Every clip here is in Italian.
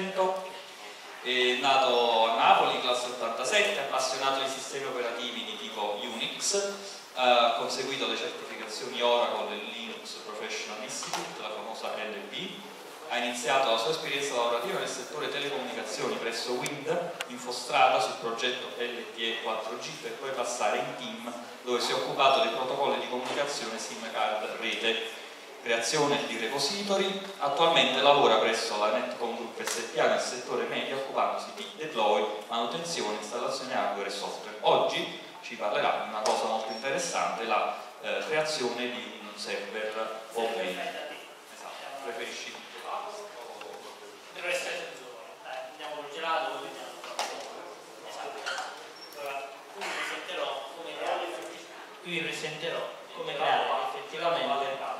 1900, è nato a Napoli, classe 87, appassionato di sistemi operativi di tipo Unix, ha conseguito le certificazioni Oracle e Linux Professional Institute, la famosa LB, ha iniziato la sua esperienza lavorativa nel settore telecomunicazioni presso Wind Infostrada sul progetto LTE 4G per poi passare in team dove si è occupato dei protocolli di comunicazione SIM card rete creazione di repository, attualmente lavora presso la Netcom Group SPA nel settore media occupandosi di deploy, manutenzione, installazione hardware e software. Oggi ci parlerà di una cosa molto interessante, la eh, creazione di un server open. Esatto, preferisci deve essere sensuale. Dai, andiamo col gelato, poi vediamo. Esatto. Allora, qui vi presenterò come creare qui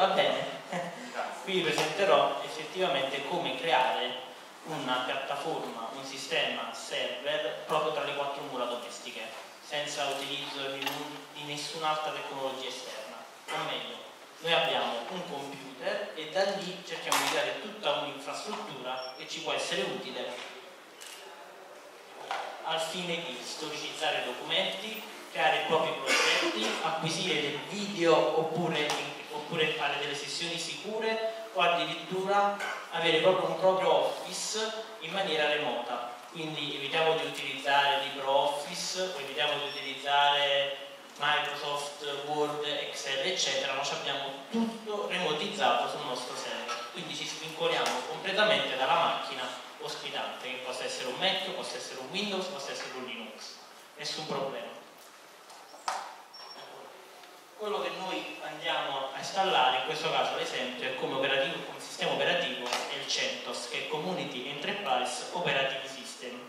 va bene. Qui vi presenterò effettivamente come creare una piattaforma, un sistema server proprio tra le quattro mura domestiche senza utilizzo di nessun'altra tecnologia esterna. O meglio noi abbiamo un computer e da lì cerchiamo di creare tutta un'infrastruttura che ci può essere utile al fine di storicizzare documenti, creare propri progetti, acquisire del video oppure, oppure fare delle sessioni sicure o addirittura avere proprio un proprio office in maniera remota. Quindi evitiamo di utilizzare LibreOffice, evitiamo di utilizzare Microsoft, Word, Excel, eccetera, noi abbiamo tutto remotizzato sul nostro server. Quindi ci svincoliamo completamente dalla macchina ospitante, che possa essere un Mac, possa essere un Windows, possa essere un Linux. Nessun problema. Quello che noi andiamo a installare, in questo caso ad esempio, come, come sistema operativo è il CentOS, che è Community Enterprise Operative System.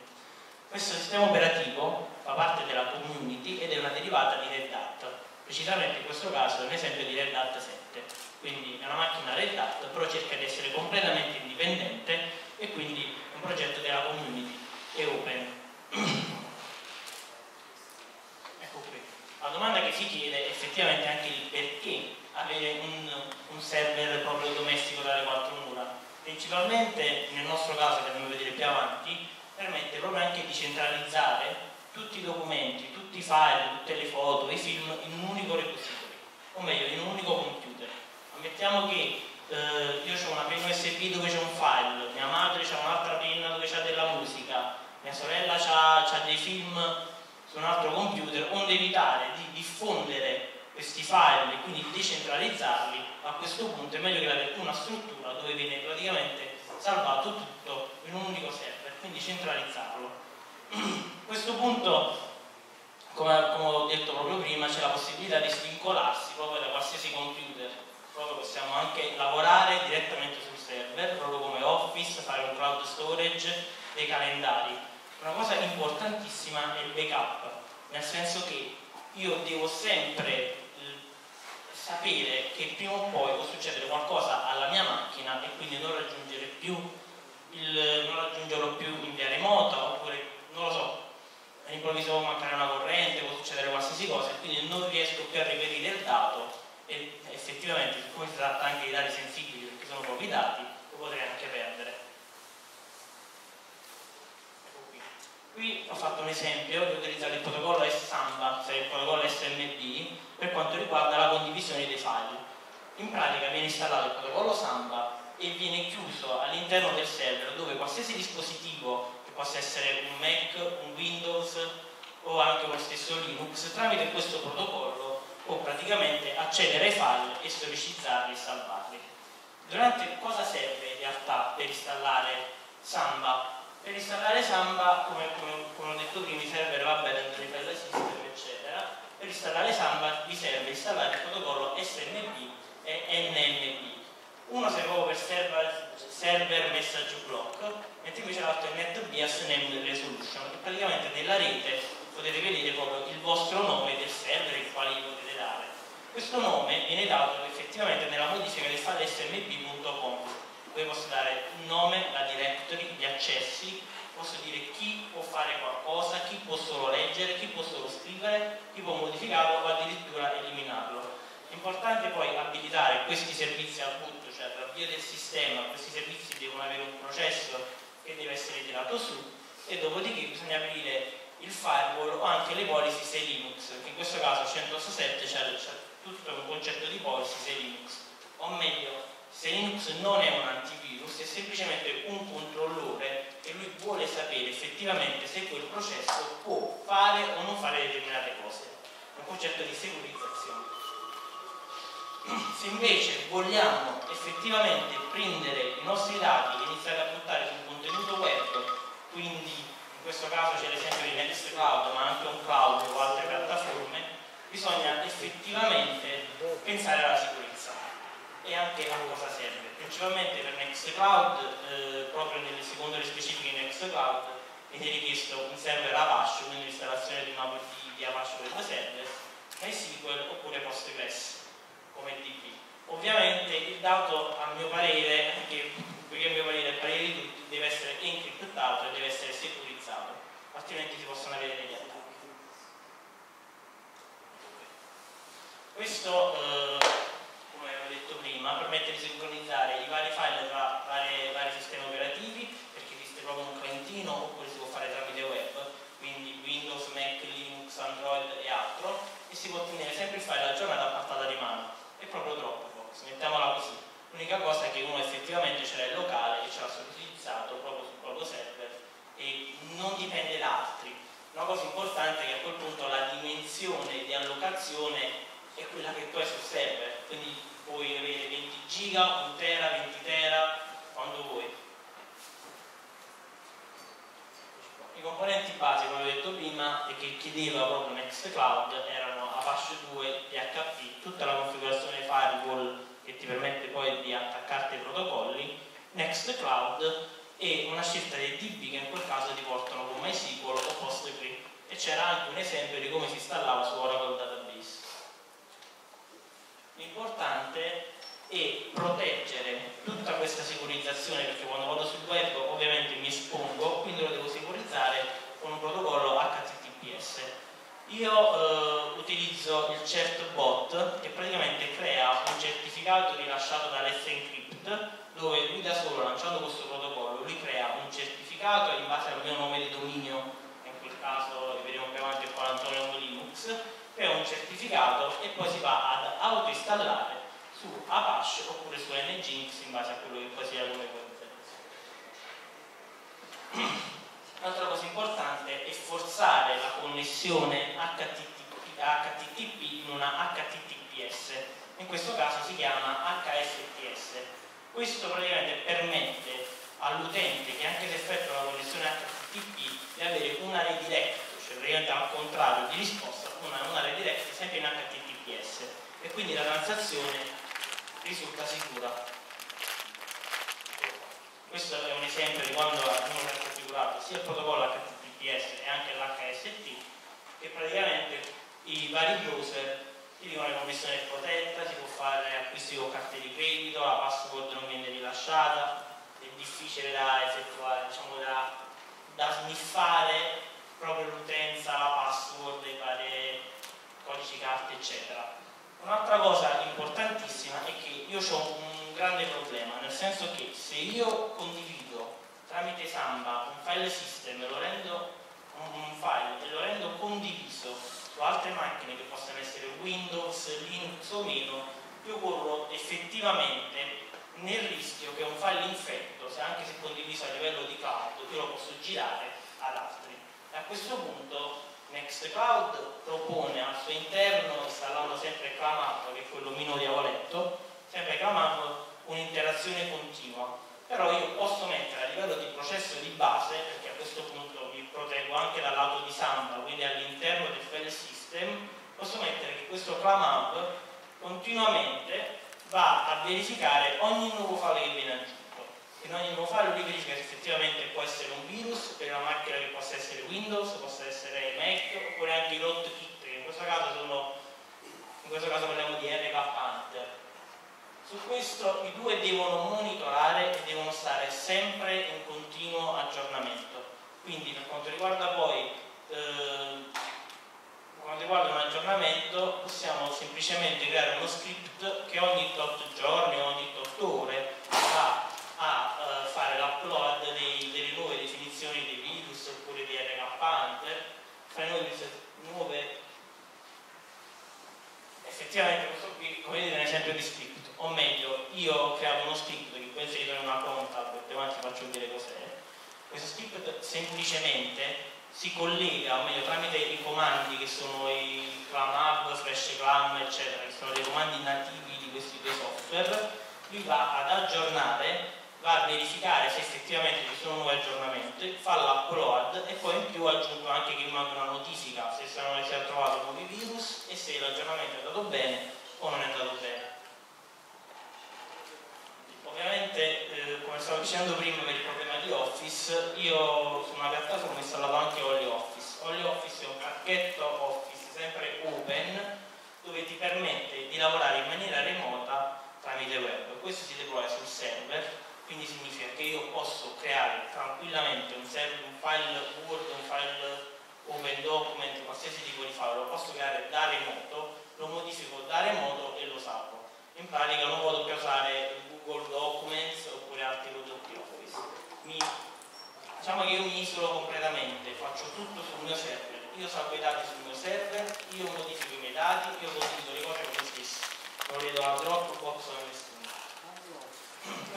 Questo sistema operativo fa parte della community ed è una derivata di Red Hat, precisamente in questo caso è un esempio di Red Hat 7, quindi è una macchina Red Hat, però cerca di essere completamente indipendente e quindi è un progetto della community, è open. ecco qui. La domanda che si chiede effettivamente anche il perché avere un, un server proprio domestico dalle quattro mura. Principalmente nel nostro caso, che andiamo a vedere più avanti, permette proprio anche di centralizzare tutti i documenti, tutti i file, tutte le foto, i film in un unico repository, o meglio in un unico computer. Ammettiamo che eh, io ho una penna USB dove c'è un file, mia madre ha un'altra penna dove c'è della musica, mia sorella ha dei film su un altro computer, onde evitare di diffondere questi file e quindi di decentralizzarli, a questo punto è meglio che avere una struttura dove viene praticamente salvato tutto in un unico server quindi centralizzarlo. A questo punto, come, come ho detto proprio prima, c'è la possibilità di svincolarsi proprio da qualsiasi computer, proprio possiamo anche lavorare direttamente sul server, proprio come Office, fare un cloud storage, dei calendari. Una cosa importantissima è il backup, nel senso che io devo sempre eh, sapere che prima o poi può succedere qualcosa alla mia macchina e quindi non raggiungere più il non raggiungerlo più in via remota oppure non lo so all'improvviso può mancare una corrente può succedere qualsiasi cosa e quindi non riesco più a reperire il dato e effettivamente siccome si tratta anche di dati sensibili perché sono propri dati lo potrei anche perdere qui. ho fatto un esempio di utilizzare il protocollo S-Samba cioè il protocollo SMB per quanto riguarda la condivisione dei file in pratica viene installato il protocollo Samba e viene chiuso all'interno del server dove qualsiasi dispositivo, che possa essere un Mac, un Windows o anche lo stesso Linux, tramite questo protocollo può praticamente accedere ai file e storicizzarli e salvarli. Durante cosa serve in realtà per installare Samba? Per installare Samba, come, come, come ho detto prima, i server va bene dentro i file system, eccetera. Per installare Samba vi serve installare il protocollo SMB e NMB uno serve per server, server message block, mentre invece l'altro è NetBIOS Name Resolution, che praticamente nella rete potete vedere proprio il vostro nome del server il quale potete dare. Questo nome viene dato effettivamente nella modifica del file smb.com, dove posso dare il nome, la directory, gli accessi, posso dire chi può fare qualcosa, chi può solo leggere, chi può solo scrivere, chi può modificarlo o addirittura eliminarlo. È importante poi abilitare questi servizi al boot, cioè l'avvio del sistema, questi servizi devono avere un processo che deve essere tirato su e dopodiché bisogna aprire il firewall o anche le policy se Linux, che in questo caso 187 c'è tutto un concetto di policy se Linux, o meglio, non è un antivirus, è semplicemente un controllore e lui vuole sapere effettivamente se quel processo può fare o non fare determinate cose. È un concetto di securizzazione. Se invece vogliamo effettivamente prendere i nostri dati e iniziare a buttare sul contenuto web, quindi in questo caso c'è l'esempio di Nextcloud, ma anche un cloud o altre piattaforme, bisogna effettivamente pensare alla sicurezza e anche a cosa serve. Principalmente per Nextcloud, eh, proprio nelle seconde specifiche di Nextcloud, viene richiesto un server Apache, quindi l'installazione di, di, di Apache Web Service, MySQL oppure Postgres come DB. Ovviamente il dato, a mio parere, che, perché a mio parere il parere di tutti, deve essere encriptato e deve essere securizzato, altrimenti si possono avere degli attacchi. Questo, eh, come avevo detto prima, permette di sincronizzare i vari file tra vari, vari sistemi operativi, perché esiste proprio un clientino oppure si può fare tramite web, quindi Windows, Mac, Linux, Android e altro, e si può ottenere sempre il file aggiornato a portata di mano è proprio Dropbox, mettiamola così. L'unica cosa è che uno effettivamente ce l'ha in locale e ce l'ha utilizzato proprio sul proprio server e non dipende da altri. Una cosa importante è che a quel punto la dimensione di allocazione è quella che tu hai sul server, quindi puoi avere 20 giga, 1 tera, 20 tera, quando vuoi. I componenti base, come ho detto prima, e che chiedeva proprio Nextcloud erano Apache 2, PHP, tutta la configurazione firewall che ti permette poi di attaccarti ai protocolli, Nextcloud e una scelta dei DB che in quel caso ti portano con MySQL o PostgreSQL e c'era anche un esempio di come si installava su Oracle Database. L'importante è proteggere tutta questa sicurizzazione perché quando vado sul web ovviamente mi espongo, quindi lo devo sicurizzare con un protocollo HTTPS io eh, utilizzo il CertBot che praticamente crea un certificato rilasciato dall'S Encrypt dove lui da solo lanciando questo protocollo crea un certificato in base al mio nome di dominio in quel caso vedremo più avanti il 49 Linux crea un certificato e poi si va ad autoinstallare su Apache oppure su Nginx in base a quello che poi sia come web Un'altra cosa importante è forzare la connessione HTTP, HTTP in una HTTPS, in questo caso si chiama HSTS. Questo praticamente permette all'utente che anche se effettua la connessione HTTP di avere una redirect, cioè praticamente al contrario di risposta, una, una redirect sempre in HTTPS e quindi la transazione risulta sicura. Questo è un esempio di quando uno ha configurato sia il protocollo HTTPS e anche l'HST che praticamente i vari browser ti dicono che la connessione è protetta, si può fare acquisti con carte di credito, la password non viene rilasciata, difficile da effettuare, diciamo da, da sniffare proprio l'utenza, la password, i vari codici carte eccetera. Un'altra cosa importantissima è che io ho un grande problema, nel senso che se io condivido tramite Samba un file system lo rendo un file e lo rendo condiviso su altre macchine che possano essere Windows, Linux o meno, io corro effettivamente nel rischio che un file infetto, se anche se condiviso a livello di cloud, io lo posso girare ad altri. E a questo punto Nextcloud propone al suo interno, installando sempre ClamApp, che è quello mino diavoletto, sempre ClamApp un'interazione continua, però io posso mettere a livello di processo di base, perché a questo punto mi proteggo anche dal lato di Samba, quindi all'interno del file system, posso mettere che questo ClamHub continuamente va a verificare ogni nuovo file che viene aggiunto. In ogni nuovo file lui verifica se effettivamente può essere un virus per una macchina che possa essere Windows, possa essere Mac, oppure anche i rootkit, che in questo caso sono in questo caso parliamo di RK Hunter su questo i due devono monitorare e devono stare sempre in continuo aggiornamento. Quindi per quanto riguarda poi eh, per quanto riguarda un aggiornamento possiamo semplicemente creare uno script che ogni 8 giorni, ogni 8 ore effettivamente questo qui, come vedete, è un esempio di script, o meglio, io ho creato uno script che poi inserito in una conta, e avanti faccio vedere cos'è. Questo script semplicemente si collega, o meglio, tramite i comandi che sono i clam hub, flash clam, eccetera, che sono dei comandi nativi di questi due software, lui va ad aggiornare va a verificare se effettivamente ci sono nuovi aggiornamenti, fa l'upload e poi in più ha aggiunto anche che manda una notifica se si è trovato nuovi virus e se l'aggiornamento è andato bene o non è andato bene. Ovviamente, eh, come stavo dicendo prima per il problema di Office, io su una piattaforma ho installato anche OnlyOffice. OnlyOffice è un pacchetto Office sempre open dove ti permette di lavorare in maniera remota tramite web. Questo si deploya sul server quindi significa che io posso creare tranquillamente un, file Word, un file Open Document, qualsiasi tipo di file, lo posso creare da remoto, lo modifico da remoto e lo salvo. In pratica non vado più a usare Google Documents oppure altri prodotti Office. Mi, diciamo che io mi isolo completamente, faccio tutto sul mio server, io salvo i dati sul mio server, io modifico i miei dati, io condivido le cose con me stesso. Non lo vedo a Dropbox o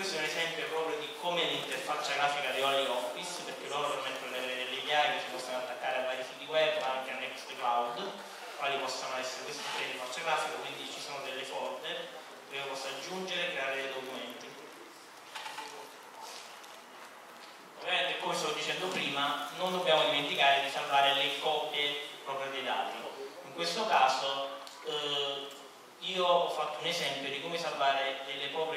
questo è un esempio proprio di come l'interfaccia grafica di OnlyOffice, perché loro permettono di avere delle API che si possono attaccare a vari siti web, anche a Nextcloud, quali possono essere queste interfacce grafiche, quindi ci sono delle folder dove io posso aggiungere e creare dei documenti. Ovviamente, come stavo dicendo prima, non dobbiamo dimenticare di salvare le copie proprio dei dati. In questo caso eh, io ho fatto un esempio di come salvare delle copie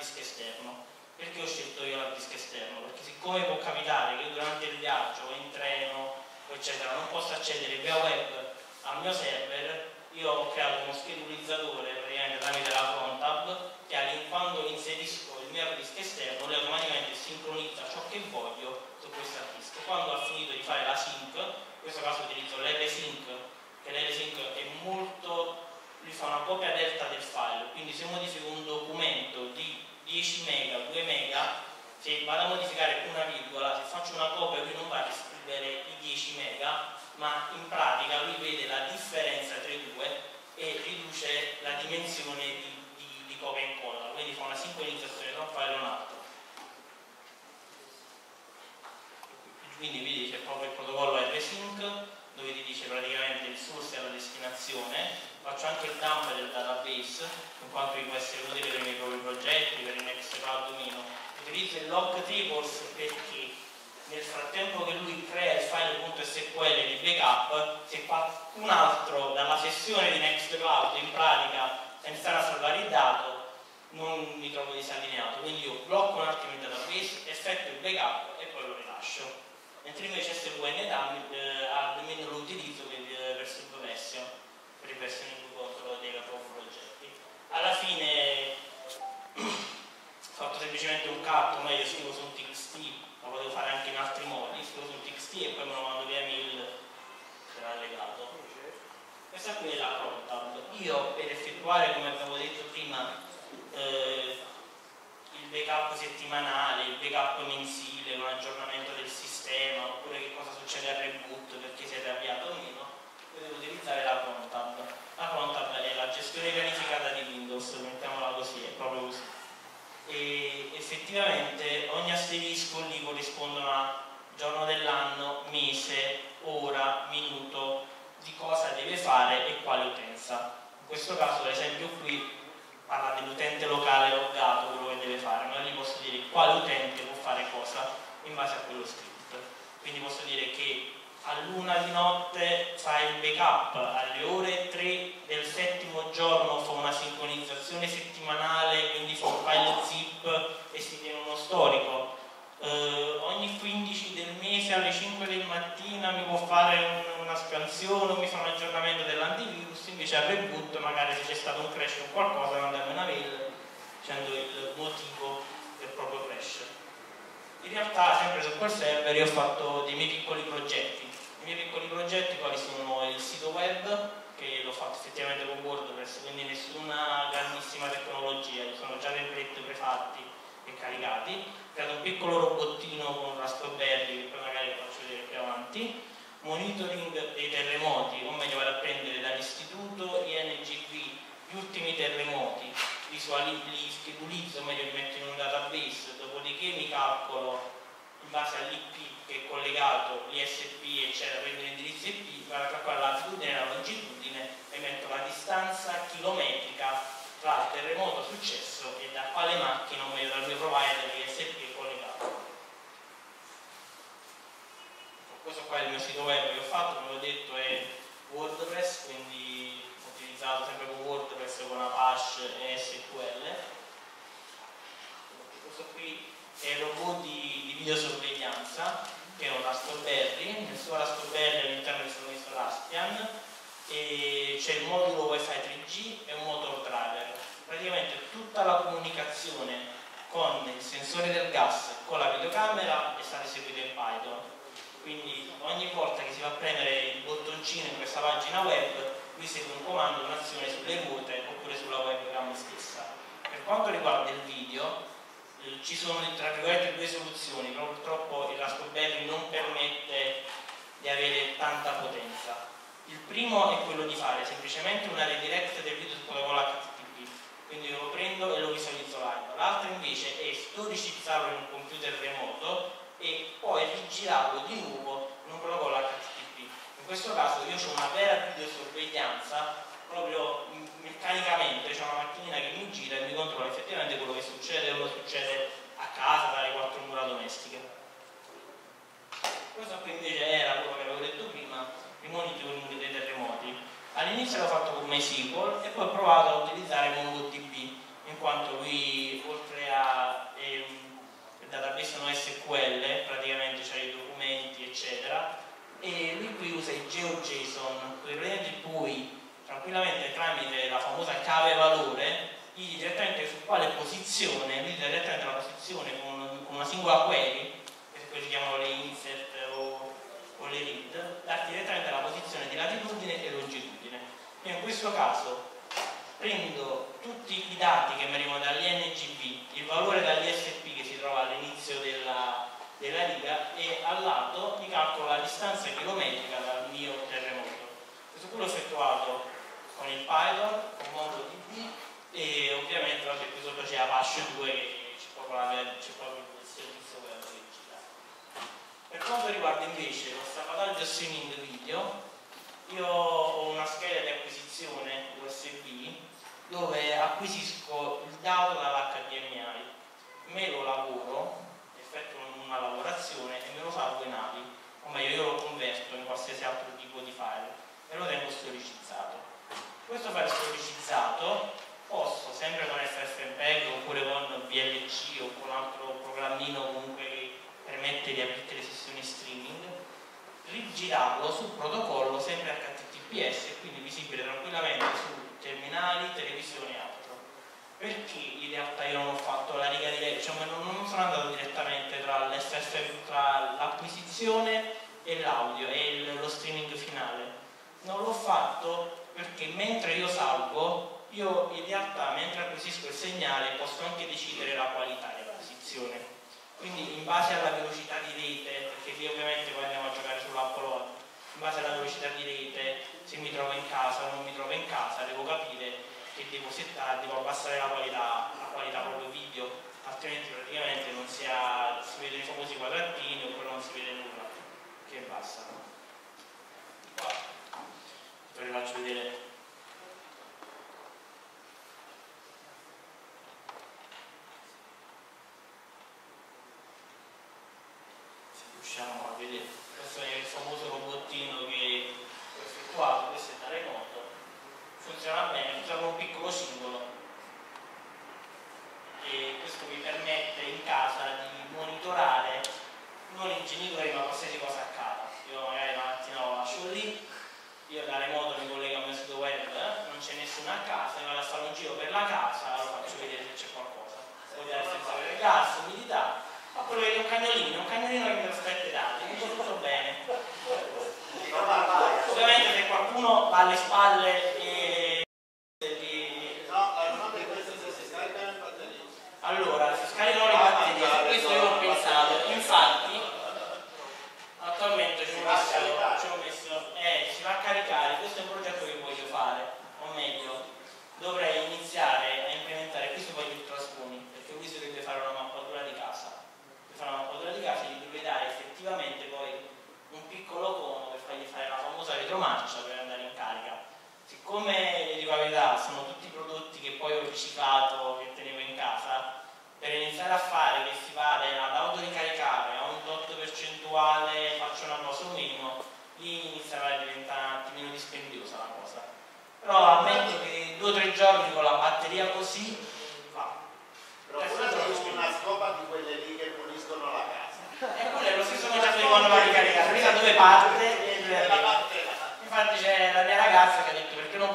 disk esterno. Perché ho scelto io l'hard disk esterno? Perché siccome può capitare che durante il viaggio, in treno, eccetera, non posso accedere via web al mio server, io ho creato uno schedulizzatore praticamente tramite la FrontHub che quando inserisco il mio hard disk esterno lui automaticamente sincronizza ciò che voglio su questo hard disk. Quando ha finito di fare la sync, in questo caso utilizzo l'RSync, che l'RSync è molto lui fa una copia delta del file, quindi se modifico un documento di 10 mega, 2 mega, se vado a modificare una virgola, se faccio una copia lui non va a riscrivere i 10 mega, ma in pratica lui vede la differenza tra i due e riduce la dimensione di, di, di copia e incolla, quindi fa una sincronizzazione tra un file e un altro. Quindi qui dice proprio il protocollo rsync dove ti dice praticamente il source e la destinazione faccio anche il dump del database in quanto può essere utile per i miei propri progetti, per il Nextcloud meno utilizzo il log tables perché nel frattempo che lui crea il file.sql di backup se qualcun altro dalla sessione di Nextcloud in pratica senza a salvare il dato non mi trovo disallineato. Quindi io blocco un attimo il database effetto il backup e poi lo rilascio. Mentre invece SVN admin lo utilizzo per, per subversion per il versioning controllo dei propri progetti. Alla fine fatto semplicemente un cut, meglio scrivo su un TXT, lo potevo fare anche in altri modi, scrivo su un TXT e poi me lo mando via mail per allegato. Questa qui è la ProTab. Io per effettuare, come abbiamo detto prima, eh, il backup settimanale, il backup mensile, un aggiornamento del sistema, oppure che cosa succede al reboot perché siete avviato o meno, potete utilizzare la Contab. La Contab è la gestione pianificata di Windows, mettiamola così, è proprio così. E effettivamente ogni asterisco lì corrispondono a giorno dell'anno, mese, ora, minuto, di cosa deve fare e quale utenza. In questo caso, ad esempio, qui parla dell'utente locale loggato, quello che deve fare, ma gli posso dire quale utente può fare cosa in base a quello script. Quindi posso dire che a luna di notte fa il backup, alle ore 3 del settimo giorno fa una sincronizzazione settimanale, quindi fa un file zip e si tiene uno storico. Eh, ogni 15 del mese alle 5 del mattino mi può fare un, una scansione mi fa un aggiornamento dell'antivirus, invece al reboot magari se c'è stato un crash o qualcosa mandarmi una mail dicendo il motivo del proprio crash. In realtà sempre su quel server io ho fatto dei miei piccoli progetti i miei piccoli progetti quali sono il sito web, che l'ho fatto effettivamente con WordPress, quindi nessuna grandissima tecnologia, sono già template prefatti e caricati. Ho creato un piccolo robottino con Raspberry, che poi magari faccio vedere più avanti. Monitoring dei terremoti, o meglio vado a prendere dall'istituto ING schedulizzo, li schedulizzo, meglio li metto in un database, dopodiché mi calcolo in base all'IP che è collegato, l'ISP eccetera, prendo l'indirizzo IP, vado a calcolare l'altitudine e la longitudine e metto la distanza chilometrica tra il terremoto successo e da quale macchina, o meglio dal mio provider l'ISP è collegato. Questo qua è il mio sito web che ho fatto, come ho detto è WordPress, quindi ho utilizzato sempre con WordPress con Apache e SQL. Questo qui è il robot di, di videosorveglianza, che è un Raspberry, nel suo Raspberry all'interno del suo messo Raspbian c'è il modulo wifi 3G e un motor driver. Praticamente tutta la comunicazione con il sensore del gas, con la videocamera è stata eseguita in Python quindi ogni volta che si va a premere il bottoncino in questa pagina web lui segue un comando, un'azione sulle ruote oppure sulla webcam stessa per quanto riguarda il video eh, ci sono tra virgolette due soluzioni. Però purtroppo il Raspberry non permette di avere tanta potenza. Il primo è quello di fare semplicemente una redirect del video sul protocollo HTTP quindi io lo prendo e lo visualizzo live. L'altro invece è storicizzarlo in un computer remoto e poi rigirarlo di nuovo in un protocollo HTTP. In questo caso io ho una vera videosorveglianza proprio meccanicamente, c'è una macchinina che mi gira e mi controlla effettivamente quello che succede a casa dalle quattro mura domestiche. Questo qui invece era quello che avevo detto prima, il monitoring dei terremoti. All'inizio l'ho fatto con MySQL e poi ho provato a utilizzare MongoDB in quanto lui oltre a ehm, database non SQL, praticamente c'è i documenti eccetera, e lui qui usa il GeoJSON, praticamente puoi tranquillamente tramite la famosa chiave valore gli direttamente su quale posizione, gli direttamente la posizione con, una singola query, che poi si chiamano le insert o, o le read, darti direttamente la posizione di latitudine e longitudine. Io in questo caso prendo tutti i dati che mi arrivano dall'INGB, il valore dall'ISP trova all'inizio della, della riga e al lato mi calcolo la distanza chilometrica dal mio terremoto. Questo qui l'ho effettuato con il Python, con MongoDB e ovviamente qui sotto c'è Apache 2 che c'è proprio, la, c'è proprio il servizio Per quanto riguarda invece lo salvataggio streaming video, io ho una scheda di acquisizione USB dove acquisisco il dato dall'HDMI me lo lavoro, effettuo una lavorazione e me lo salvo in AVI, o meglio io lo converto in qualsiasi altro tipo di file e lo tengo storicizzato. Questo file storicizzato posso, sempre con FFmpeg oppure con VLC o con altro programmino comunque che permette di aprire le sessioni streaming, rigirarlo sul protocollo sempre HTTPS e quindi visibile tranquillamente su terminali, televisioni e altro perché in realtà io non ho fatto la riga diretta, cioè non, non sono andato direttamente tra l'acquisizione e l'audio e lo streaming finale. Non l'ho fatto perché mentre io salvo, io in realtà mentre acquisisco il segnale posso anche decidere la qualità dell'acquisizione. Quindi in base alla velocità di rete, perché qui ovviamente poi andiamo a giocare sull'upload, in base alla velocità di rete, se mi trovo in casa o non mi trovo in casa, devo capire che devo settare, devo abbassare la qualità, la qualità proprio video, altrimenti praticamente non si, ha, si vedono i famosi quadratini oppure non si vede nulla, che basta. Qua, poi vi faccio vedere se riusciamo a vedere. Questo è il famoso robottino che ho effettuato questo è da remoto. Funziona bene, funziona un piccolo singolo e questo mi permette in casa di monitorare non in genitore ma qualsiasi cosa accada. Io magari la mattina lo lascio lì, io da remoto mi collego al mio sito web, non c'è nessuno a casa, mi vado a fare un giro per la casa, lo faccio vedere se c'è qualcosa. Vuol dire senza avere gas, oppure vedi un cagnolino, un cagnolino che mi aspetta i dati, mi tutto bene. Ovviamente se qualcuno ha alle spalle Allora, si scaricano le batterie, su questo io ho pensato, infatti attualmente ci ho messo, ci ho messo eh, si va a caricare, questo è un progetto che voglio fare, o meglio, dovrei iniziare a implementare questo ciclato che tenevo in casa, per iniziare a fare che si vale ad autoricaricare a un tot faccio una cosa minimo, lì inizierà a diventare un attimino dispendiosa la cosa. Però ammetto che due o tre giorni con la batteria così fa. Però quella è una scopa di quelle lì che puliscono la casa. E quello è lo stesso concetto di quando va a ricaricare, prima dove parte e dove arriva. Infatti c'è la mia ragazza che ha detto perché non